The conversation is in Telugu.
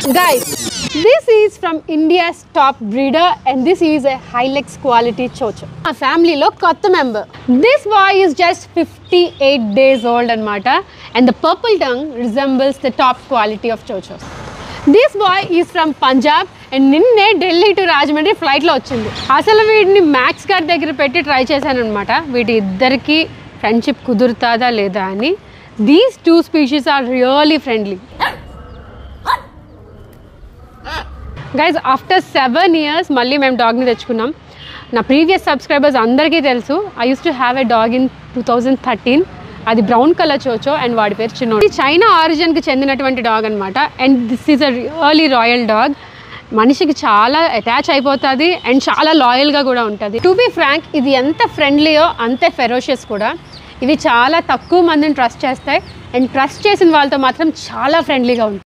Guys, this is from India's top breeder and this is a Hilux quality chocho. మా ఫ్యామిలీలో కొత్త member this boy is just fifty eight days old అనమాట and the purple tongue resembles the top quality of chow chows this boy is from Punjab and నిన్నే ఢిల్లీ టు రాజమండ్రి ఫ్లైట్లో వచ్చింది. అసలు వీటిని మ్యాక్స్ గారి దగ్గర పెట్టి ట్రై చేశాను అనమాట వీటి ఇద్దరికి ఫ్రెండ్షిప్ కుదురుతుందా లేదా అని. These two species are really friendly guys after seven years మళ్ళీ మేము డాగ్ని తెచ్చుకున్నాం. నా ప్రీవియస్ సబ్స్క్రైబర్స్ అందరికీ తెలుసు. I use to have a dog in two thousand thirteen అది brown colour chow chow and వాడి పేరు చిన్న ఇది చైనా ఆరిజిన్కి చెందినటువంటి డాగ్ అనమాట and this is a really royal dog మనిషికి చాలా అటాచ్ అయిపోతుంది అండ్ చాలా లాయల్గా కూడా ఉంటుంది. టు బీ ఫ్రాంక్ ఇది ఎంత ఫ్రెండ్లీయో అంతే ఫెరోషియస్ కూడా. ఇవి చాలా తక్కువ మందిని ట్రస్ట్ చేస్తాయి. అండ్ ట్రస్ట్ చేసిన వాళ్ళతో మాత్రం చాలా ఫ్రెండ్లీగా ఉంటాయి.